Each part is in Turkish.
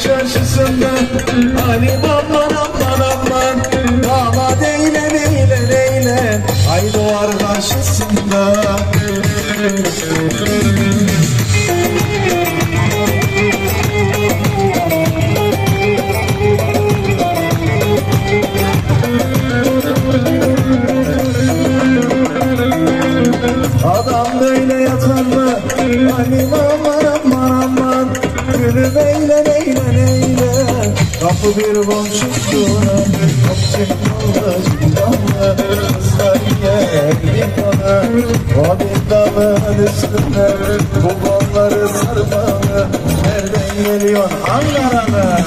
çarşısında Ali Baba Bu bir boncuk duvarı Kopacak olacak damları Islar gider bir kalır O bir dalın üstüne Bu kolları sarmalı Nereden geliyorsun Ankara'da?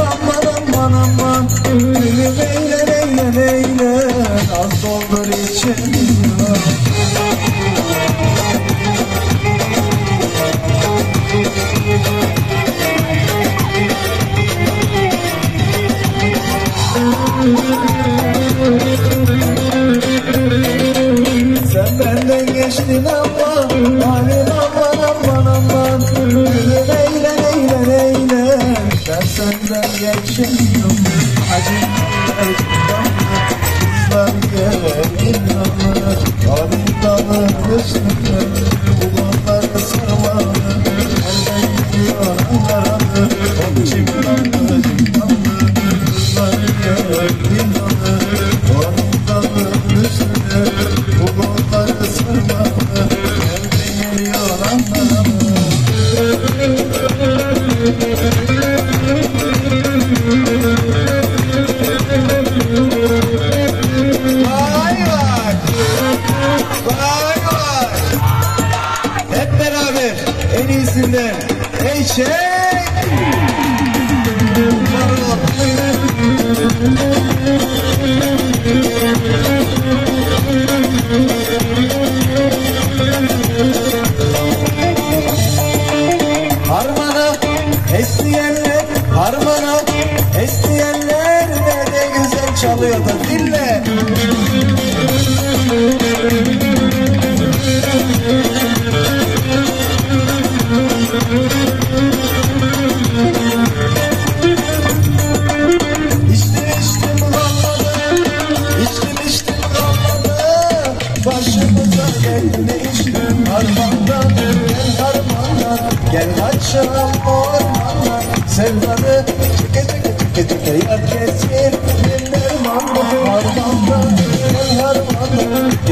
aman aman aman. Gülüm eyle eyle eyle Az doldur içim. geçemiyorum Acılar acılar Kuzular gelebiliyor Arı dalı çalıyor da dinle. başımıza gelmiştim harmanda Gel harmanda, gel kaçalım ormanda Sevdan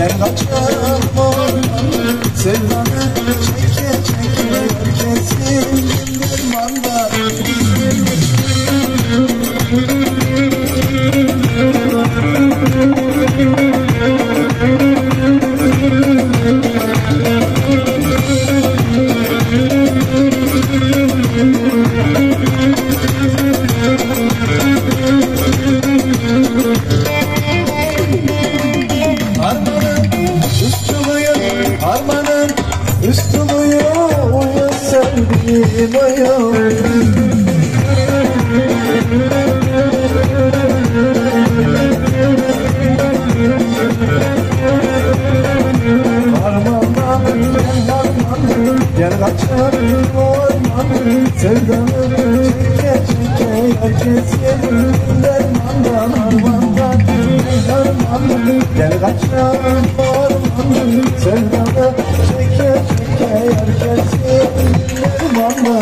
Kaçın. Gel kaçan orman sevdana Çeke çeke herkesi Kumanda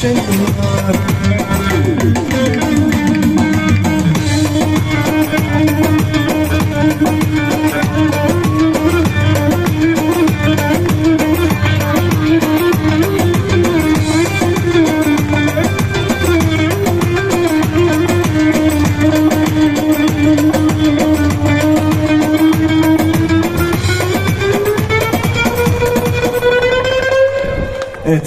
Shake me.